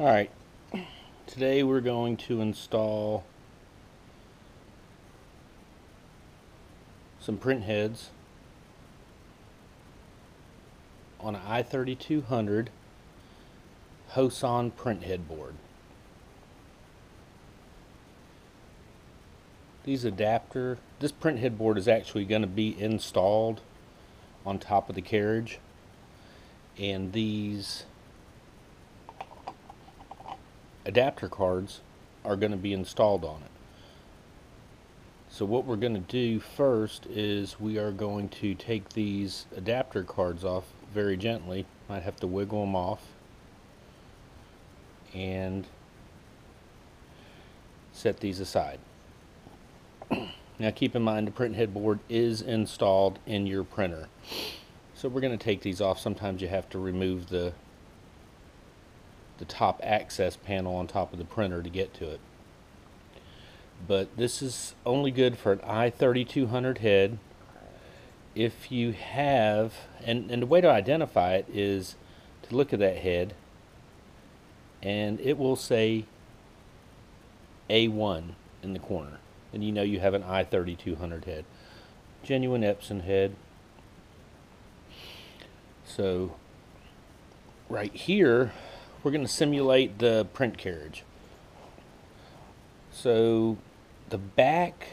Alright, today we're going to install some print heads on an i3200 Hoson print head board. These adapter, this print head board is actually going to be installed on top of the carriage and these adapter cards are going to be installed on it. So what we're going to do first is we are going to take these adapter cards off very gently. Might have to wiggle them off and set these aside. now keep in mind the print headboard is installed in your printer. So we're going to take these off. Sometimes you have to remove the the top access panel on top of the printer to get to it. But this is only good for an i3200 head. If you have, and, and the way to identify it is to look at that head and it will say A1 in the corner. And you know you have an i3200 head. Genuine Epson head. So right here we're going to simulate the print carriage. So the back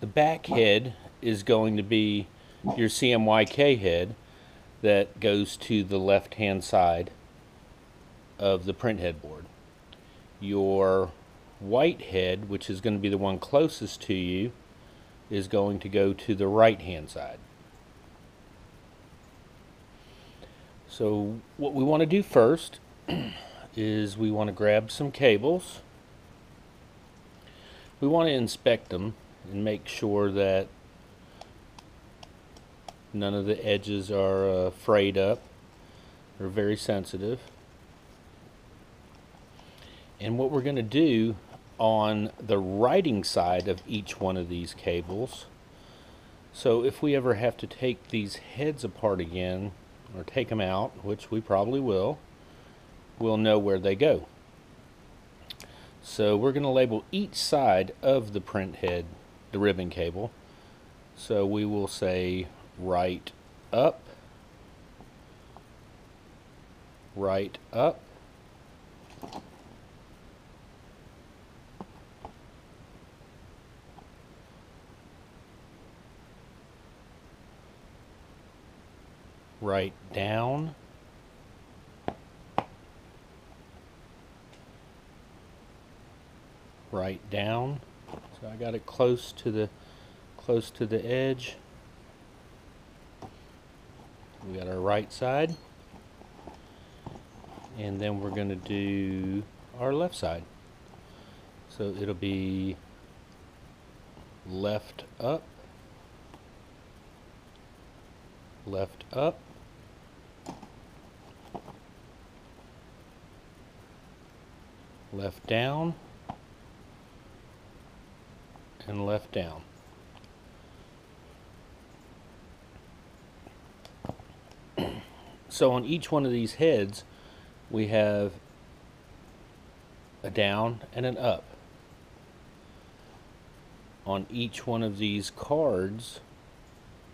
the back head is going to be your CMYK head that goes to the left hand side of the print headboard. Your white head, which is going to be the one closest to you, is going to go to the right hand side. So what we want to do first is we want to grab some cables. We want to inspect them and make sure that none of the edges are uh, frayed up. They're very sensitive. And what we're going to do on the writing side of each one of these cables, so if we ever have to take these heads apart again, or take them out, which we probably will, we'll know where they go. So we're going to label each side of the print head, the ribbon cable. So we will say right up, right up, right down. Right down. So I got it close to the close to the edge. We got our right side. And then we're going to do our left side. So it'll be left up, left up, left down, and left down. so on each one of these heads, we have a down and an up. On each one of these cards,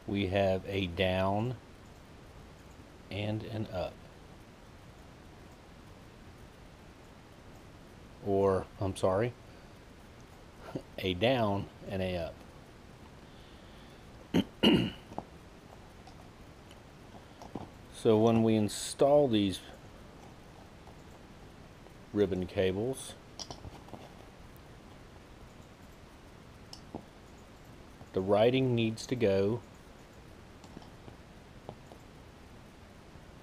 we have a down and an up. Or I'm sorry, a down and a up. so when we install these ribbon cables, the writing needs to go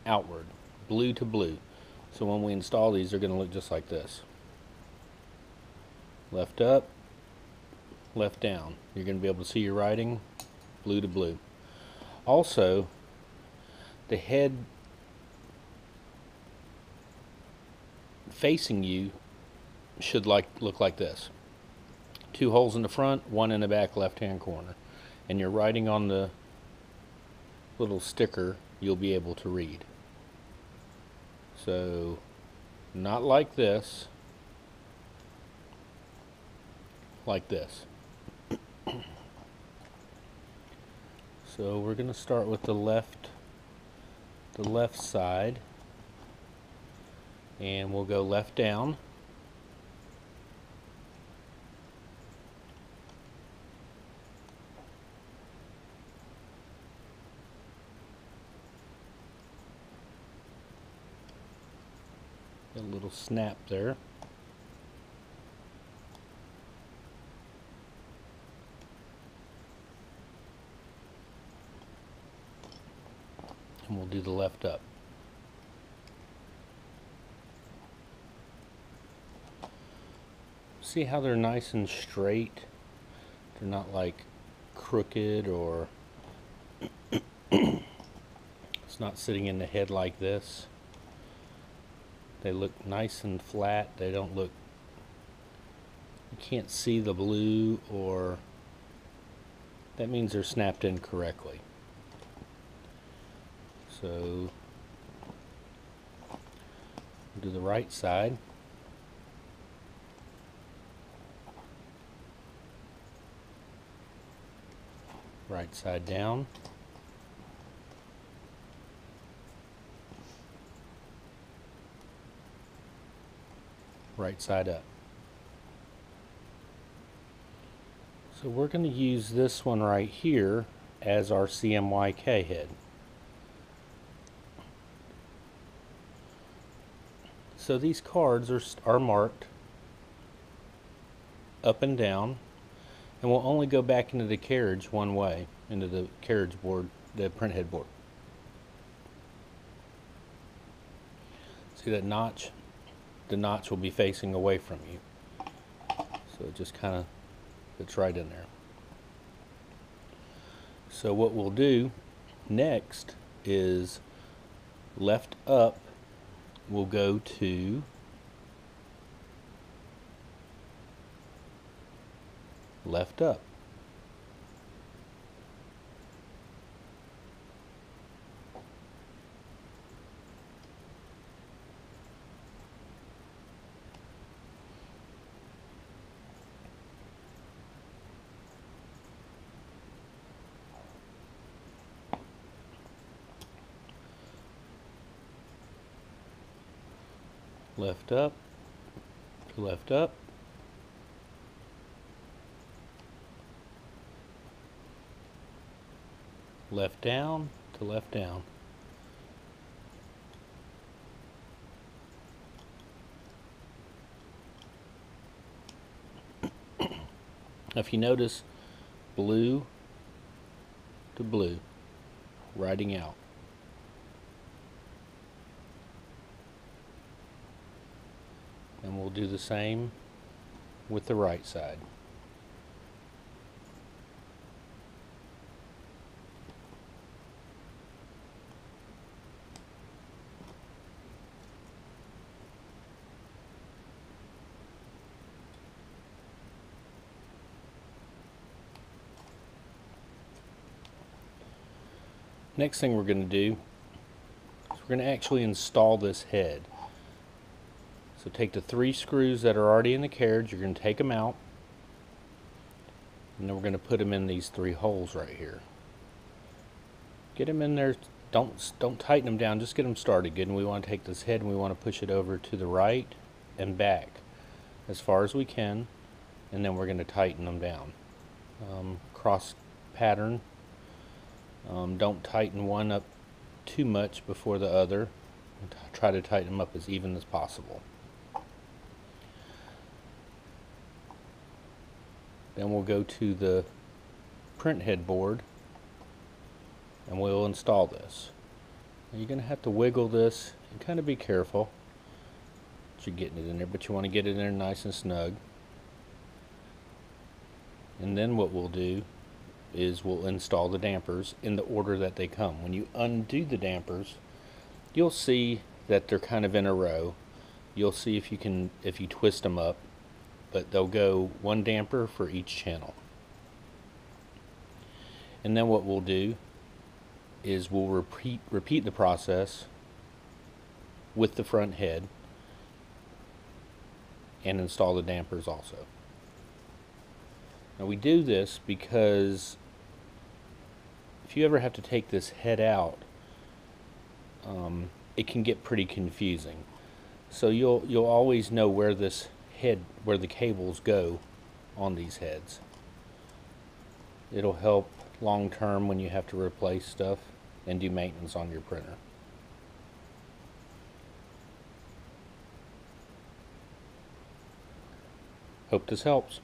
outward, blue to blue. So when we install these, they're going to look just like this left up, left down. You're going to be able to see your writing blue to blue. Also, the head facing you should like look like this. Two holes in the front, one in the back left hand corner. And you're writing on the little sticker you'll be able to read. So, not like this, like this. so we're going to start with the left, the left side, and we'll go left down. A little snap there. And we'll do the left up. See how they're nice and straight? They're not like crooked or it's not sitting in the head like this. They look nice and flat. They don't look, you can't see the blue or that means they're snapped in correctly. So do the right side. Right side down. right side up. So we're going to use this one right here as our CMYK head. So these cards are, are marked up and down and will only go back into the carriage one way, into the carriage board, the print head board. See that notch? the notch will be facing away from you. So it just kind of fits right in there. So what we'll do next is left up we'll go to left up. Left up. To left up. Left down to left down. If you notice blue to blue riding out and we'll do the same with the right side. Next thing we're going to do is we're going to actually install this head. So take the three screws that are already in the carriage, you're going to take them out. And then we're going to put them in these three holes right here. Get them in there. Don't, don't tighten them down. Just get them started good. And we want to take this head and we want to push it over to the right and back as far as we can. And then we're going to tighten them down. Um, cross pattern. Um, don't tighten one up too much before the other. Try to tighten them up as even as possible. Then we'll go to the print head board and we'll install this. Now you're going to have to wiggle this and kind of be careful that you're getting it in there, but you want to get it in there nice and snug. And then what we'll do is we'll install the dampers in the order that they come. When you undo the dampers, you'll see that they're kind of in a row. You'll see if you can, if you twist them up, but they'll go one damper for each channel. And then what we'll do is we'll repeat repeat the process with the front head and install the dampers also. Now we do this because if you ever have to take this head out, um, it can get pretty confusing. So you'll you'll always know where this head where the cables go on these heads. It'll help long term when you have to replace stuff and do maintenance on your printer. Hope this helps.